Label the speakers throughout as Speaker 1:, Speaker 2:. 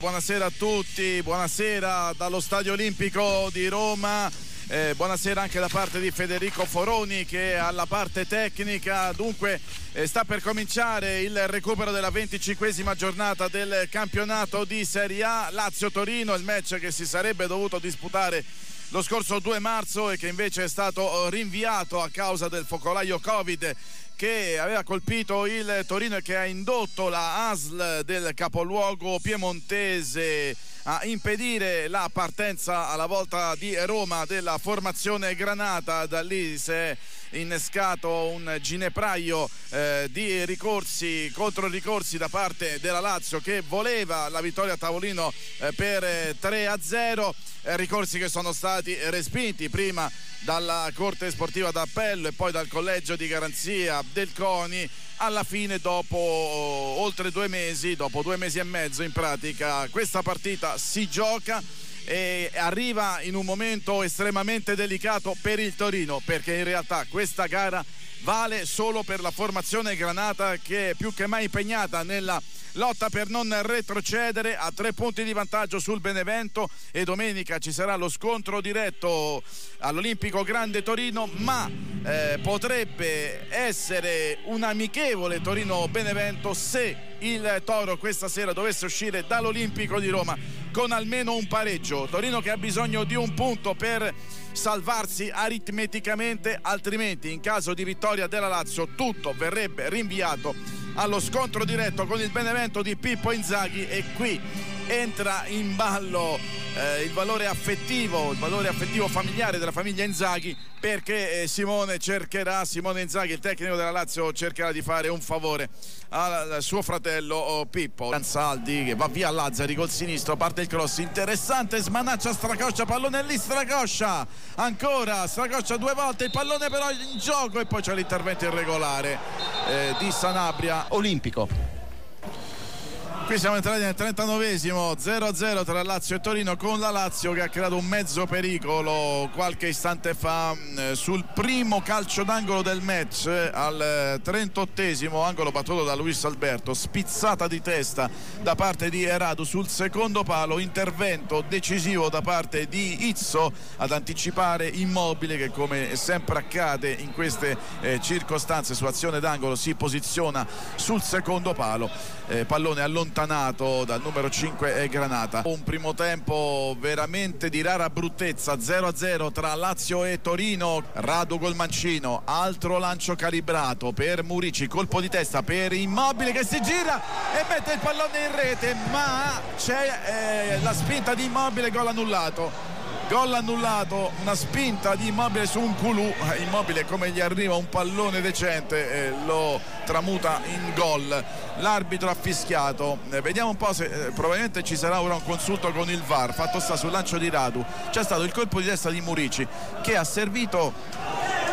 Speaker 1: Buonasera a tutti, buonasera dallo Stadio Olimpico di Roma. Eh, buonasera anche da parte di Federico Foroni che è alla parte tecnica. Dunque eh, sta per cominciare il recupero della 25esima giornata del campionato di Serie A Lazio-Torino, il match che si sarebbe dovuto disputare lo scorso 2 marzo e che invece è stato rinviato a causa del focolaio Covid che aveva colpito il Torino e che ha indotto la ASL del capoluogo piemontese a impedire la partenza alla volta di Roma della formazione Granata. Da lì si innescato un ginepraio eh, di ricorsi contro ricorsi da parte della Lazio che voleva la vittoria a tavolino eh, per 3 a 0 eh, ricorsi che sono stati respinti prima dalla Corte Sportiva d'Appello e poi dal Collegio di Garanzia del CONI. Alla fine dopo oltre due mesi dopo due mesi e mezzo in pratica questa partita si gioca e arriva in un momento estremamente delicato per il Torino perché in realtà questa gara vale solo per la formazione Granata che è più che mai impegnata nella lotta per non retrocedere a tre punti di vantaggio sul Benevento e domenica ci sarà lo scontro diretto all'Olimpico Grande Torino ma eh, potrebbe essere un amichevole Torino-Benevento se il Toro questa sera dovesse uscire dall'Olimpico di Roma con almeno un pareggio. Torino che ha bisogno di un punto per salvarsi aritmeticamente altrimenti in caso di vittoria della Lazio tutto verrebbe rinviato allo scontro diretto con il Benevento di Pippo Inzaghi. E qui entra in ballo eh, il valore affettivo, il valore affettivo familiare della famiglia Inzaghi perché eh, Simone cercherà, Simone Inzaghi, il tecnico della Lazio, cercherà di fare un favore al, al suo fratello oh, Pippo. Ansaldi che va via Lazzari col sinistro, parte il cross, interessante, smanaccia Stracoscia, pallone lì Stracoscia, ancora Stracoscia due volte, il pallone però in gioco e poi c'è l'intervento irregolare eh, di Sanabria.
Speaker 2: Olimpico.
Speaker 1: Qui siamo entrati nel 39esimo 0-0 tra Lazio e Torino con la Lazio che ha creato un mezzo pericolo qualche istante fa eh, sul primo calcio d'angolo del match eh, al 38esimo angolo battuto da Luis Alberto spizzata di testa da parte di Eradu sul secondo palo intervento decisivo da parte di Izzo ad anticipare Immobile che come sempre accade in queste eh, circostanze su azione d'angolo si posiziona sul secondo palo eh, pallone allontanato allontanato dal numero 5 Granata. Un primo tempo veramente di rara bruttezza, 0-0 tra Lazio e Torino. Radu col mancino, altro lancio calibrato per Murici, colpo di testa per Immobile che si gira e mette il pallone in rete, ma c'è eh, la spinta di Immobile, gol annullato gol annullato una spinta di Immobile su un culù eh, Immobile come gli arriva un pallone decente eh, lo tramuta in gol. L'arbitro ha fischiato. Eh, vediamo un po' se eh, probabilmente ci sarà ora un consulto con il VAR. Fatto sta sul lancio di Radu. C'è stato il colpo di testa di Murici che ha servito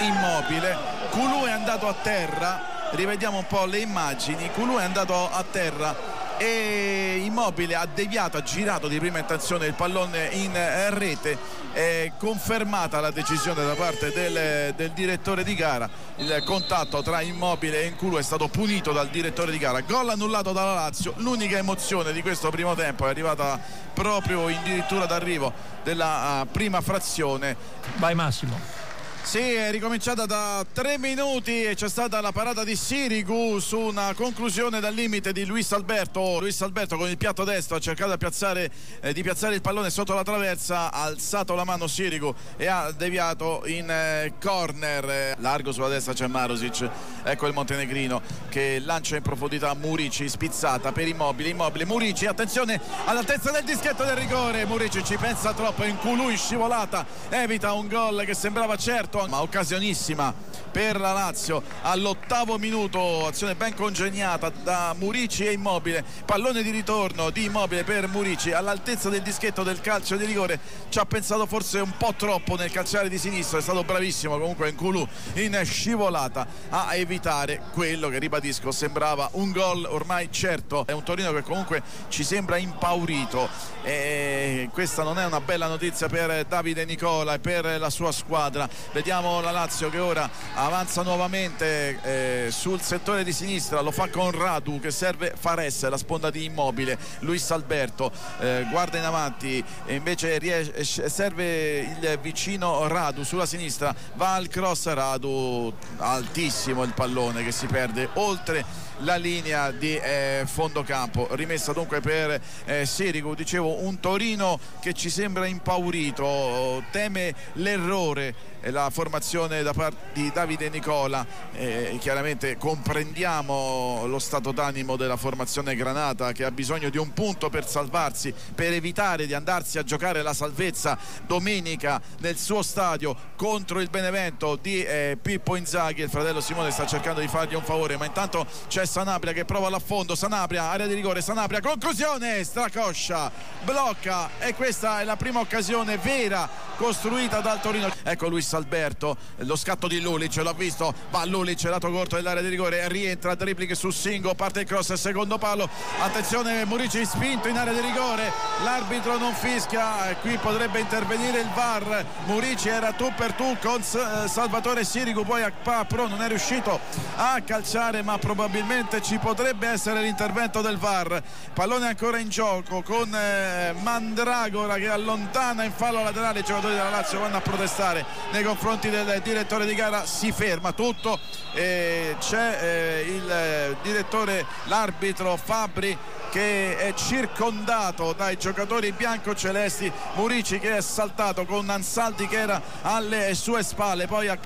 Speaker 1: Immobile. Culù è andato a terra. Rivediamo un po' le immagini. Culù è andato a terra e Immobile ha deviato, ha girato di prima intenzione il pallone in rete. È confermata la decisione da parte del, del, direttore di gara. Il contatto tra Immobile e Inculu è stato punito dal direttore di gara. Gol annullato dalla Lazio. L'unica emozione di questo primo tempo è arrivata proprio addirittura d'arrivo della uh, prima frazione.
Speaker 2: Vai Massimo
Speaker 1: sì, è ricominciata da tre minuti e c'è stata la parata di Sirigu su una conclusione dal limite di Luis Alberto. Luis Alberto con il piatto destro ha cercato di piazzare, eh, di piazzare il pallone sotto la traversa, ha alzato la mano Sirigu e ha deviato in eh, corner. Largo sulla destra c'è Marusic, ecco il montenegrino che lancia in profondità Murici, spizzata per Immobile. Immobile, Murici, attenzione all'altezza del dischetto del rigore. Murici ci pensa troppo, in culo in scivolata, evita un gol che sembrava certo ma occasionissima per la Lazio. All'ottavo minuto azione ben congegnata da Murici e Immobile. Pallone di ritorno di Immobile per Murici. All'altezza del dischetto del calcio di rigore. Ci ha pensato forse un po' troppo nel calciare di sinistra. È stato bravissimo comunque in culo in scivolata a evitare quello che ribadisco sembrava un gol ormai certo. È un Torino che comunque ci sembra impaurito. E questa non è una bella notizia per Davide Nicola e per la sua squadra vediamo la Lazio che ora avanza nuovamente eh, sul settore di sinistra. Lo fa con Radu che serve Fares la sponda di Immobile. Luis Alberto eh, guarda in avanti e invece riesce, serve il vicino Radu sulla sinistra. Va al cross Radu altissimo il pallone che si perde oltre la linea di eh, fondo campo. Rimessa dunque per eh, Sirigu. Dicevo un Torino che ci sembra impaurito teme l'errore la formazione da parte di Davide Nicola. Eh, chiaramente comprendiamo lo stato d'animo della formazione Granata che ha bisogno di un punto per salvarsi per evitare di andarsi a giocare la salvezza domenica nel suo stadio contro il Benevento di eh, Pippo Inzaghi. Il fratello Simone sta cercando di fargli un favore ma intanto c'è Sanabria che prova l'affondo. Sanabria, area di rigore, Sanabria conclusione, stracoscia, blocca. E questa è la prima occasione vera costruita dal Torino. Ecco Alberto, lo scatto di Lulic l'ha visto, va Lulic lato corto dell'area di rigore, rientra dribbling su Singo, parte il cross secondo palo attenzione Murici spinto in area di rigore l'arbitro non fischia qui potrebbe intervenire il VAR Murici era tu per tu con eh, Salvatore Sirigu poi a Pro non è riuscito a calciare ma probabilmente ci potrebbe essere l'intervento del VAR. Pallone ancora in gioco con eh, Mandragora che allontana in fallo laterale i giocatori della Lazio vanno a protestare nei confronti del direttore di gara si ferma tutto e c'è eh, il eh, direttore l'arbitro Fabri che è circondato dai giocatori bianco-celesti. Murici che è saltato con Ansaldi che era alle sue spalle. Poi a,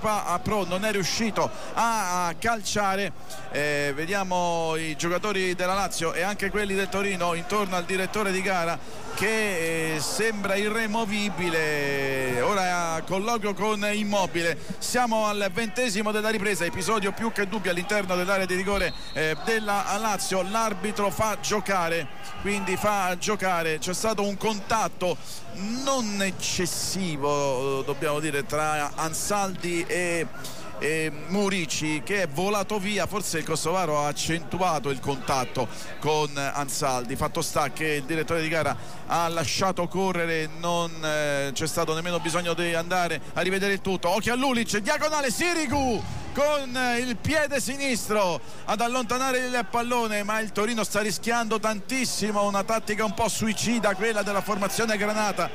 Speaker 1: Pro non è riuscito a, calciare. Eh, vediamo i giocatori della Lazio e anche quelli del Torino intorno al direttore di gara che eh, sembra irremovibile. Ora colloquio con Immobile. Siamo al ventesimo della ripresa episodio più che dubbio all'interno dell'area di rigore eh, della Lazio. L'arbitro fa giocare quindi fa giocare. C'è stato un contatto non eccessivo dobbiamo dire tra Ansaldi e e Murici che è volato via. Forse il Kosovaro ha accentuato il contatto con Ansaldi. Fatto sta che il direttore di gara ha lasciato correre non eh, c'è stato nemmeno bisogno di andare a rivedere il tutto. Occhio a Lulic diagonale Sirigu con il piede sinistro ad allontanare il pallone ma il Torino sta rischiando tantissimo. Una tattica un po' suicida quella della formazione Granata.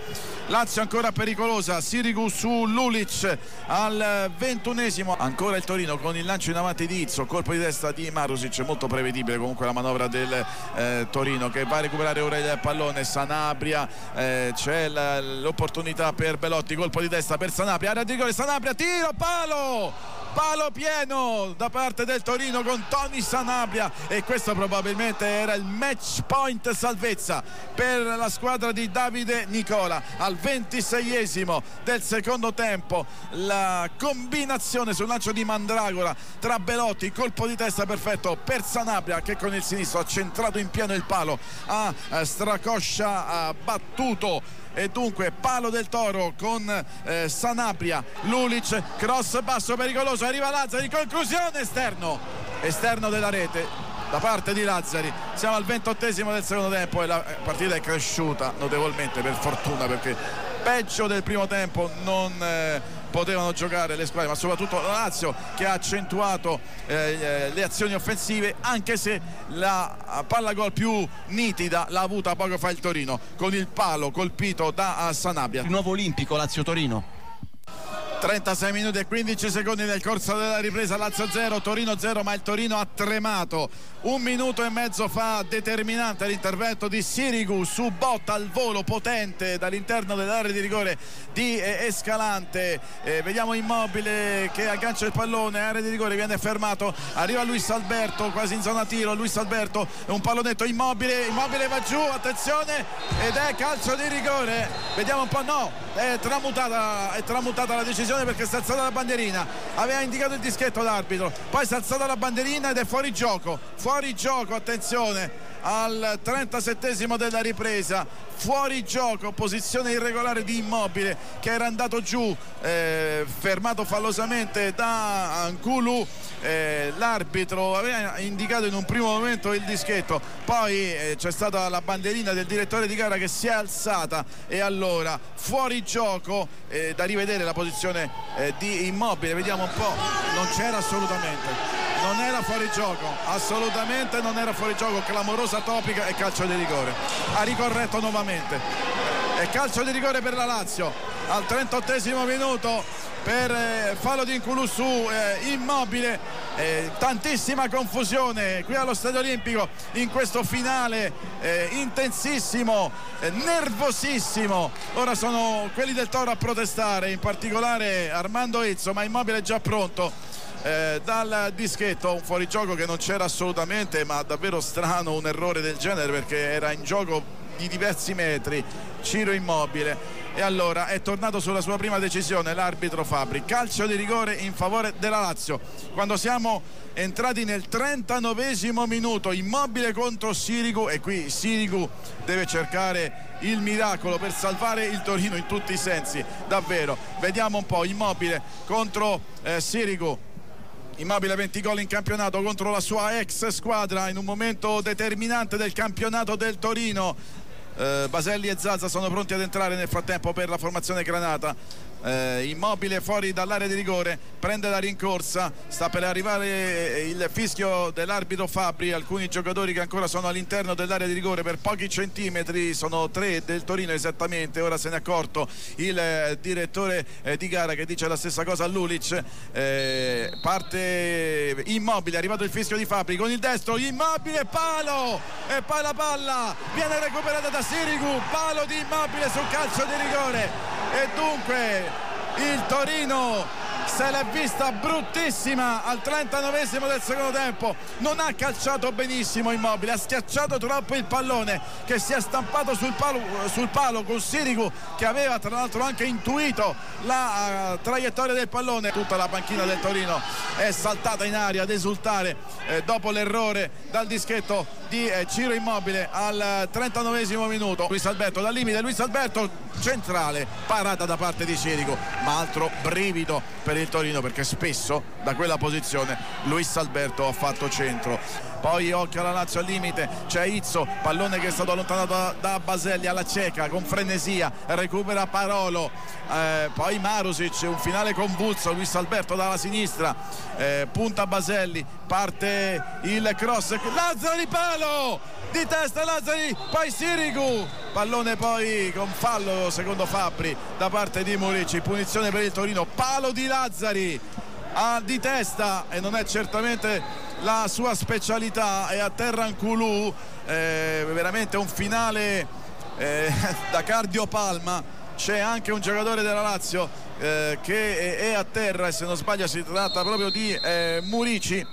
Speaker 1: Lazio ancora pericolosa. Sirigu su Lulic al ventunesimo. Ancora il Torino con il lancio in avanti di Izzo colpo di testa di Marusic molto prevedibile comunque la manovra del eh, Torino che va a recuperare ora il pallone. Sanabria eh, c'è l'opportunità per Belotti colpo di testa per Sanabria. Area di rigore Sanabria tiro palo palo pieno da parte del Torino con Tony Sanabria e questo probabilmente era il match point salvezza per la squadra di Davide Nicola. Al 26esimo del secondo tempo la combinazione sul lancio di Mandragola tra Belotti colpo di testa perfetto per Sanabria che con il sinistro ha centrato in pieno il palo ha Stracoscia ha battuto e dunque palo del Toro con eh, Sanabria Lulic cross basso pericoloso arriva Lazzari conclusione esterno esterno della rete da parte di Lazzari. Siamo al ventottesimo del secondo tempo e la partita è cresciuta notevolmente per fortuna perché peggio del primo tempo non eh, potevano giocare le squadre ma soprattutto la Lazio che ha accentuato eh, eh, le azioni offensive anche se la palla gol più nitida l'ha avuta poco fa il Torino con il palo colpito da Sanabia
Speaker 2: il nuovo olimpico Lazio-Torino
Speaker 1: 36 minuti e 15 secondi nel corso della ripresa Lazio 0, Torino 0 ma il Torino ha tremato un minuto e mezzo fa determinante l'intervento di Sirigu su botta al volo potente dall'interno dell'area di rigore di eh, Escalante. Eh, vediamo Immobile che aggancia il pallone area di rigore viene fermato arriva Luis Alberto quasi in zona tiro Luis Alberto un pallonetto Immobile Immobile va giù attenzione ed è calcio di rigore. Vediamo un po' no è tramutata, è tramutata la decisione perché si è alzata la bandierina. Aveva indicato il dischetto l'arbitro poi si è alzata la bandierina ed è fuori gioco fuori gioco attenzione al 37 della ripresa. Fuori gioco posizione irregolare di Immobile che era andato giù eh, fermato fallosamente da Anculu. Eh, l'arbitro aveva indicato in un primo momento il dischetto. Poi eh, c'è stata la bandierina del direttore di gara che si è alzata. E allora fuori gioco eh, da rivedere la posizione eh, di Immobile. Vediamo un po' non c'era assolutamente non era fuori gioco assolutamente non era fuori gioco clamorosa topica e calcio di rigore. Ha ricorretto nuovamente. E calcio di rigore per la Lazio al 38 minuto per eh, fallo di Inculu su eh, immobile. Eh, tantissima confusione qui allo Stadio Olimpico in questo finale eh, intensissimo eh, nervosissimo. Ora sono quelli del Toro a protestare in particolare Armando Izzo ma immobile è già pronto eh, dal dischetto un fuorigioco che non c'era assolutamente ma davvero strano un errore del genere perché era in gioco di diversi metri. Ciro Immobile. E allora è tornato sulla sua prima decisione l'arbitro Fabri. Calcio di rigore in favore della Lazio. Quando siamo entrati nel 39 minuto immobile contro Sirigu e qui Sirigu deve cercare il miracolo per salvare il Torino in tutti i sensi. Davvero. Vediamo un po' immobile contro eh, Sirigu Immobile 20 gol in campionato contro la sua ex squadra in un momento determinante del campionato del Torino. Eh, Baselli e Zazza sono pronti ad entrare nel frattempo per la formazione granata eh, immobile fuori dall'area di rigore prende la rincorsa sta per arrivare il fischio dell'arbitro Fabri alcuni giocatori che ancora sono all'interno dell'area di rigore per pochi centimetri sono tre del Torino esattamente ora se ne è accorto il eh, direttore eh, di gara che dice la stessa cosa a Lulic eh, parte immobile è arrivato il fischio di Fabri con il destro immobile palo e poi la palla viene recuperata da Sirigu palo di immobile sul calcio di rigore e dunque il Torino se l'è vista bruttissima al 39 del secondo tempo. Non ha calciato benissimo Immobile ha schiacciato troppo il pallone che si è stampato sul palo, sul palo con Sirigu che aveva tra l'altro anche intuito la uh, traiettoria del pallone. Tutta la panchina del Torino è saltata in aria ad esultare eh, dopo l'errore dal dischetto di eh, Ciro Immobile al 39 minuto. Luis Alberto dal limite Luis Alberto centrale parata da parte di Sirigu. Ma altro brivido per il Torino perché spesso da quella posizione Luis Alberto ha fatto centro poi occhio alla Lazio al limite c'è Izzo pallone che è stato allontanato da, da Baselli alla cieca con frenesia recupera Parolo. Eh, poi Marusic un finale convulso Luis Alberto dalla sinistra eh, punta Baselli parte il cross Lazzari palo di testa Lazzari poi Sirigu pallone poi con fallo secondo Fabri da parte di Murici punizione per il Torino palo di Lazzari ah, di testa e non è certamente la sua specialità è a terra Anculu eh, veramente un finale eh, da cardiopalma. C'è anche un giocatore della Lazio eh, che è, a terra e se non sbaglio si tratta proprio di eh, Murici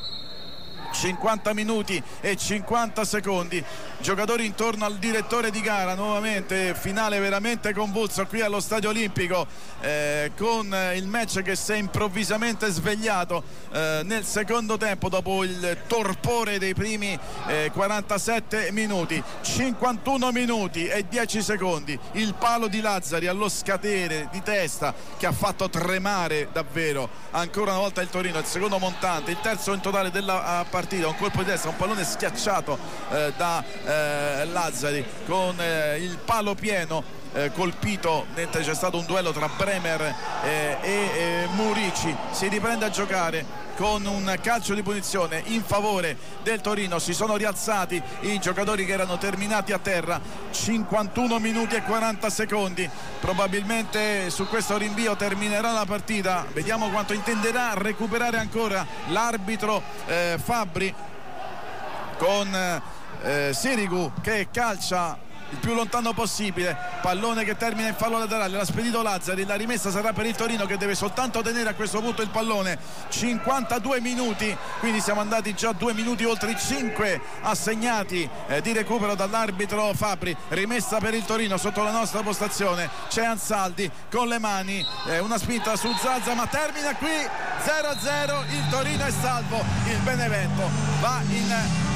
Speaker 1: 50 minuti e 50 secondi. Giocatori intorno al direttore di gara nuovamente finale veramente convulso qui allo stadio olimpico eh, con il match che si è improvvisamente svegliato eh, nel secondo tempo dopo il torpore dei primi eh, 47 minuti. 51 minuti e 10 secondi. Il palo di Lazzari allo scadere di testa che ha fatto tremare davvero ancora una volta il Torino il secondo montante il terzo in totale della partita partita, un colpo di testa, un pallone schiacciato eh, da eh, Lazzari con eh, il palo pieno eh, colpito c'è stato un duello tra Bremer eh, e eh, Murici. Si riprende a giocare con un calcio di punizione in favore del Torino. Si sono rialzati i giocatori che erano terminati a terra. 51 minuti e 40 secondi. Probabilmente su questo rinvio terminerà la partita. Vediamo quanto intenderà recuperare ancora l'arbitro eh, Fabri con eh, Sirigu che calcia il più lontano possibile. Pallone che termina in fallo laterale l'ha spedito Lazzari la rimessa sarà per il Torino che deve soltanto tenere a questo punto il pallone. 52 minuti quindi siamo andati già due minuti oltre i 5 assegnati eh, di recupero dall'arbitro Fabri. Rimessa per il Torino sotto la nostra postazione. C'è Ansaldi con le mani eh, una spinta su Zazza ma termina qui 0-0 il Torino è salvo il Benevento va in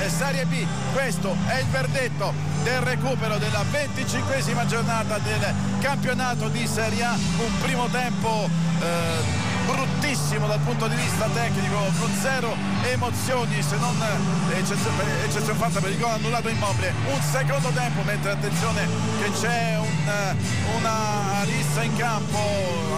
Speaker 1: Serie B. Questo è il verdetto del recupero della 25esima giornata del campionato di Serie A. Un primo tempo eh, bruttissimo dal punto di vista tecnico con zero emozioni se non eccezione fatta per il gol annullato immobile un secondo tempo mentre attenzione che c'è un, una rissa in campo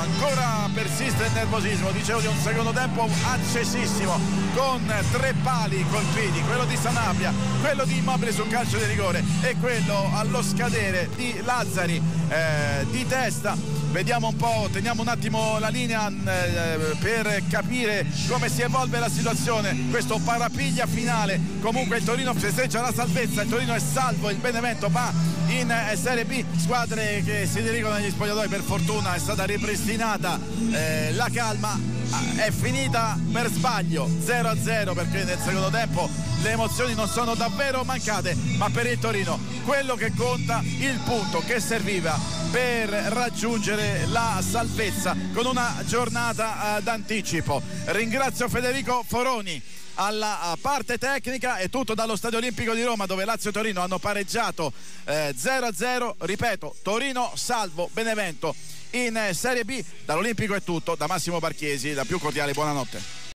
Speaker 1: ancora persiste il nervosismo dicevo di un secondo tempo accesissimo con tre pali colpiti quello di Sanabria quello di immobile sul calcio di rigore e quello allo scadere di Lazzari eh, di testa vediamo un po' teniamo un attimo la linea eh, per capire come si evolve la situazione. Questo parapiglia finale. Comunque il Torino festeggia la salvezza il Torino è salvo il Benevento va in eh, Serie B. Squadre che si dirigono agli spogliatoi per fortuna è stata ripristinata eh, la calma ah, è finita per sbaglio 0-0 perché nel secondo tempo le emozioni non sono davvero mancate ma per il Torino quello che conta il punto che serviva per raggiungere la salvezza con una giornata d'anticipo. Ringrazio Federico Foroni alla parte tecnica è tutto dallo Stadio Olimpico di Roma dove Lazio e Torino hanno pareggiato eh, 0-0 ripeto Torino salvo Benevento in Serie B. dall'Olimpico è tutto da Massimo Barchiesi la più cordiale buonanotte